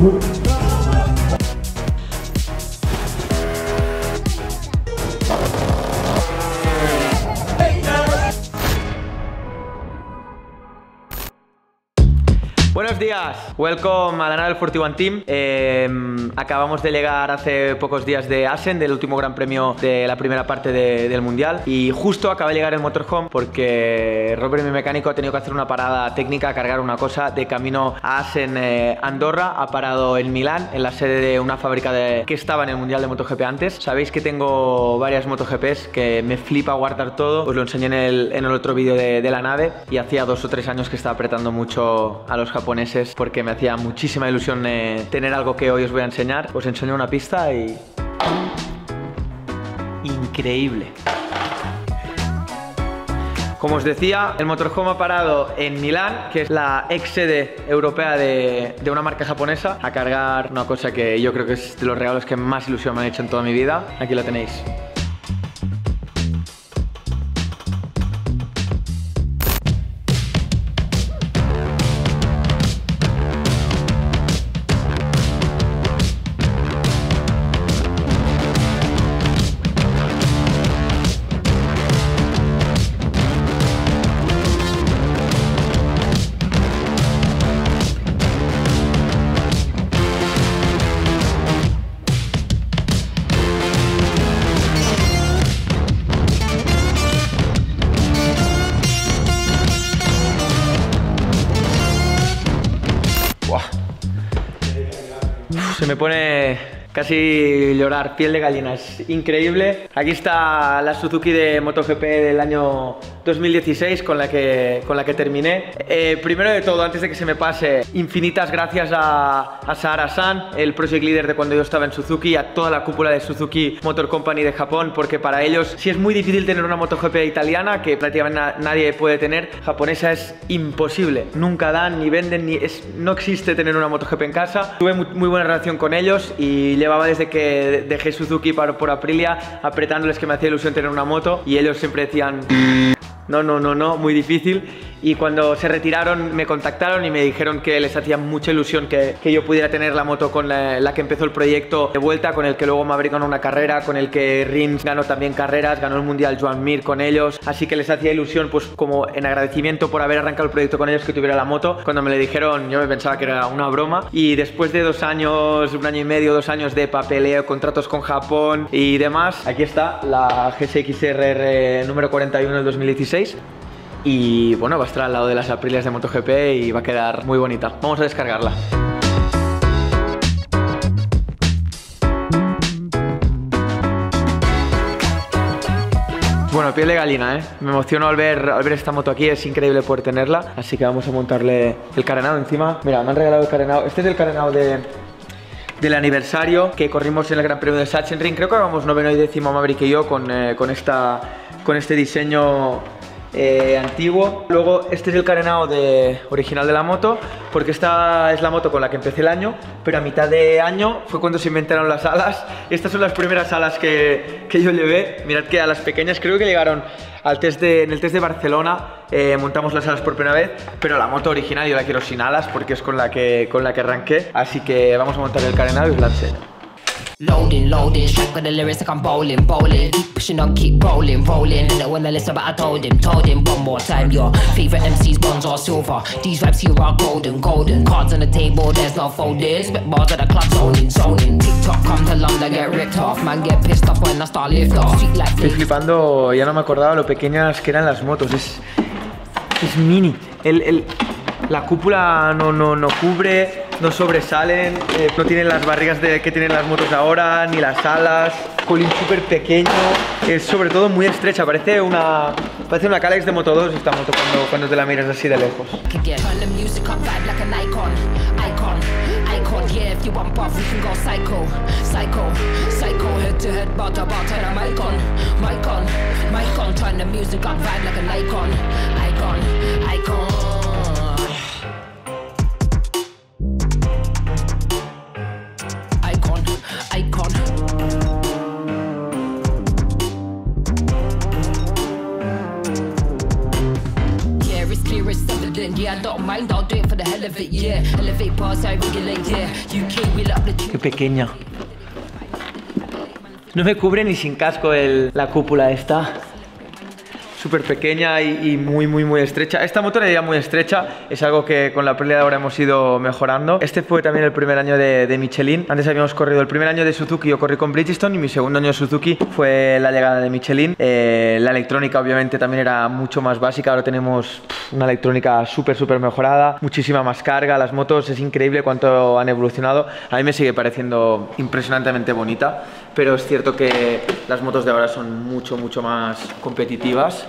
Move. Buenos días, welcome a la nave del 41 Team. Eh, acabamos de llegar hace pocos días de Asen, del último gran premio de la primera parte de- del mundial. Y justo acaba de llegar el motorhome porque Robert, mi mecánico, ha tenido que hacer una parada técnica, cargar una cosa de camino a Asen, eh, Andorra. Ha parado en Milán, en la sede de una fábrica de- que estaba en el mundial de MotoGP antes. Sabéis que tengo varias MotoGPs que me flipa guardar todo. Os lo enseñé en el, en el otro vídeo de, de la nave y hacía dos o tres años que estaba apretando mucho a los japoneses porque me hacía muchísima ilusión eh, tener algo que hoy os voy a enseñar. Os enseño una pista y... Increíble. Como os decía, el motorhome ha parado en Milán, que es la ex sede europea de, de una marca japonesa, a cargar una cosa que yo creo que es de los regalos que más ilusión me han hecho en toda mi vida. Aquí lo tenéis. Se me pone casi llorar, piel de gallina, es increíble. Aquí está la Suzuki de MotoGP del año 2016 con la que, con la que terminé. Eh, primero de todo, antes de que se me pase, infinitas gracias a, a Sahara San, el project leader de cuando yo estaba en Suzuki, a toda la cúpula de Suzuki Motor Company de Japón, porque para ellos sí es muy difícil tener una MotoGP italiana, que prácticamente na- nadie puede tener, japonesa es imposible. Nunca dan, ni venden, ni es, no existe tener una MotoGP en casa. Tuve muy, muy buena relación con ellos y llevaba desde que dejé Suzuki para, por Aprilia apretándoles que me hacía ilusión tener una moto y ellos siempre decían no, no, no, no, muy difícil. Y cuando se retiraron me contactaron y me dijeron que les hacía mucha ilusión que, que yo pudiera tener la moto con la, que empezó el proyecto de vuelta, con el que luego Maverick ganó una carrera, con el que Rins ganó también carreras, ganó el Mundial Joan Mir con ellos. Así que les hacía ilusión, pues como en agradecimiento por haber arrancado el proyecto con ellos, que tuviera la moto. Cuando me le dijeron yo me pensaba que era una broma. Y después de dos años, un año y medio, dos años de papeleo, contratos con Japón y demás, aquí está la GSX-RR número 41 del 2016. Y bueno, va a estar al lado de las Aprilias de MotoGP y va a quedar muy bonita. Vamos a descargarla. Bueno, piel de gallina, ¿eh? Me emociono al ver, al ver esta moto aquí, es increíble poder tenerla. Así que vamos a montarle el carenado encima. Mira, me han regalado el carenado. Este es el carenado de, del aniversario que corrimos en el Gran Premio de Sachsenring. Creo que vamos noveno y décimo Maverick y yo con, eh, con, esta, con este diseño eh, antiguo. Luego este es el carenado de, original de la moto, porque esta es la moto con la que empecé el año, pero a mitad de año fue cuando se inventaron las alas. Estas son las primeras alas que, que yo llevé. Mirad que a las pequeñas creo que llegaron al test de, en el test de Barcelona eh, montamos las alas por primera vez, pero la moto original yo la quiero sin alas porque es con la que, con la que arranqué. Así que vamos a montar el carenado y os la enseño. Loading, loading, strike with the lyrics like I'm bowling, bowling. Keep pushing on, keep rolling, rolling. And when I listen, but I told him, told him one more time. Your favorite MCs, bronze or silver. These raps here are golden, golden. Cards on the table, there's no folding. Spit bars at the club, zoning, zoning. TikTok come to London, get ripped off. Man, get pissed off when I start lift off. Estoy flipando, ya no me acordaba lo pequeñas que eran las motos. Es, es mini. El, el- la cúpula no, no, no cubre, no sobresalen, eh, no tienen las barrigas de, que tienen las motos ahora, ni las alas. Colín súper pequeño, es sobre todo muy estrecha, parece una, parece una Calex de Moto 2 esta moto cuando, cuando te la miras así de lejos. Qué pequeña. No me cubre ni sin casco el, la cúpula esta. Súper pequeña y, muy, muy, muy estrecha. Esta moto era ya muy estrecha, es algo que con la de ahora hemos ido mejorando. Este fue también el primer año de, Michelin. Antes habíamos corrido el primer año de Suzuki, yo corrí con Bridgestone y mi segundo año de Suzuki fue la llegada de Michelin. Eh, la electrónica obviamente también era mucho más básica, ahora tenemos una electrónica súper, súper mejorada, muchísima más carga, las motos es increíble cuánto han evolucionado. A mí me sigue pareciendo impresionantemente bonita, pero es cierto que las motos de ahora son mucho, mucho más competitivas.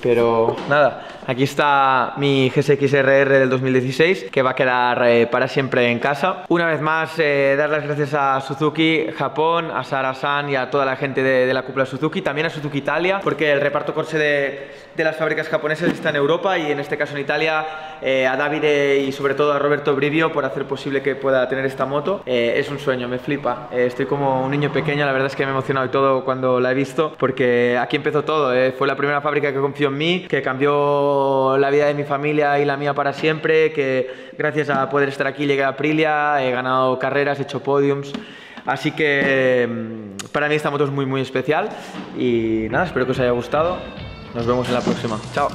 Pero nada, aquí está mi GSX-RR del 2016 que va a quedar eh, para siempre en casa. Una vez más, eh, dar las gracias a Suzuki Japón, a Sara-san y a toda la gente de, de la cúpula Suzuki, también a Suzuki Italia, porque el reparto corse de, de las fábricas japonesas está en Europa y en este caso en Italia, eh, a Davide y sobre todo a Roberto Brivio por hacer posible que pueda tener esta moto. Eh, es un sueño, me flipa. Eh, estoy como un niño pequeño, la verdad es que me he emocionado y todo cuando la he visto, porque aquí empezó todo. eh. Fue la primera fábrica que confió que cambió la vida de mi familia y la mía para siempre, que gracias a poder estar aquí llegué a Aprilia, he ganado carreras, he hecho podiums. Así que mm, para mí esta moto es muy muy especial y nada, espero que os haya gustado. Nos vemos en la próxima. Chao.